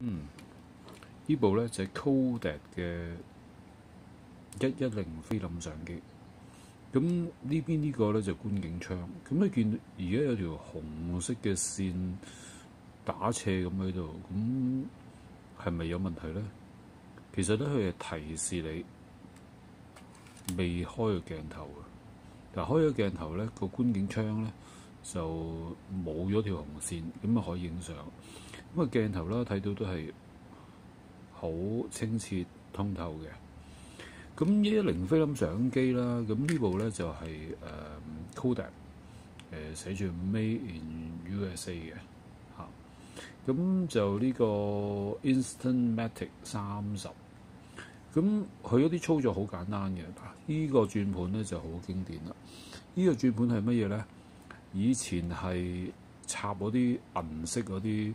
嗯，呢部咧就係 Kodak 嘅一一零菲林相機。咁呢邊呢個咧就觀景窗。咁你見而家有條紅色嘅線打斜咁喺度，咁係咪有問題咧？其實咧，佢係提示你未開個鏡頭嘅。嗱，開咗鏡頭咧，個觀景窗咧就冇咗條紅線，咁啊可以影相。咁啊鏡頭啦，睇到都係好清澈通透嘅。咁一一零菲林相機啦，咁呢部咧就係、是、誒、呃、Kodak 誒、寫住 Made in USA 嘅嚇。咁就呢個 Instantmatic 三十，咁佢嗰啲操作好簡單嘅。嗱，呢個轉盤咧就好經典啦。呢、這個轉盤係乜嘢咧？以前係插嗰啲銀色嗰啲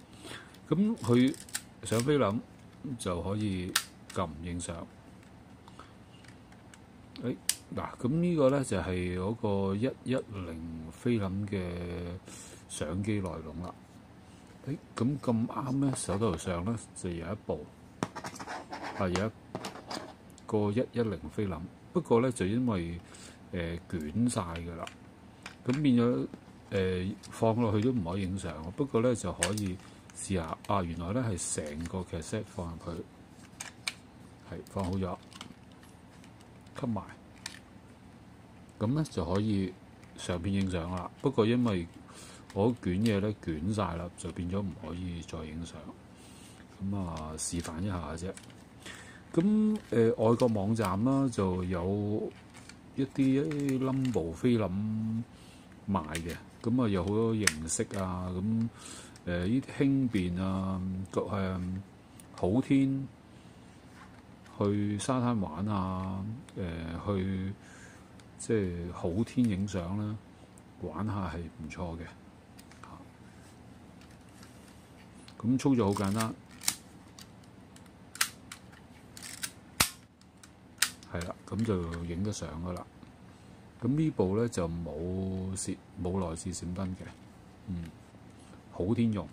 咁佢上菲林就可以撳影相。誒嗱，咁、呢個咧就係嗰個一一零菲林嘅相機內容啦。誒咁咁啱咧，手頭上咧就有一部係有一個一一零菲林，不過咧就因為誒、呃、捲晒㗎啦，咁變咗誒、放落去都唔可以影相。不過咧就可以試下啊，原來咧係成個 cassette 放入去，係放好咗。吸埋，咁咧就可以上片影相啦。不過因為我卷嘢咧卷晒啦，就變咗唔可以再影相。咁啊，示範一下啫。咁誒、外國網站啦就有一啲 number 菲林賣嘅。咁啊，有好多形式啊。咁誒，呢啲輕便啊，個誒好天。去沙灘玩啊！誒、去即係好天影相啦，玩下係唔錯嘅。咁操作好簡單，係啦，咁就影得相噶啦。咁呢部咧就冇攝冇內置閃燈嘅，嗯，好天用。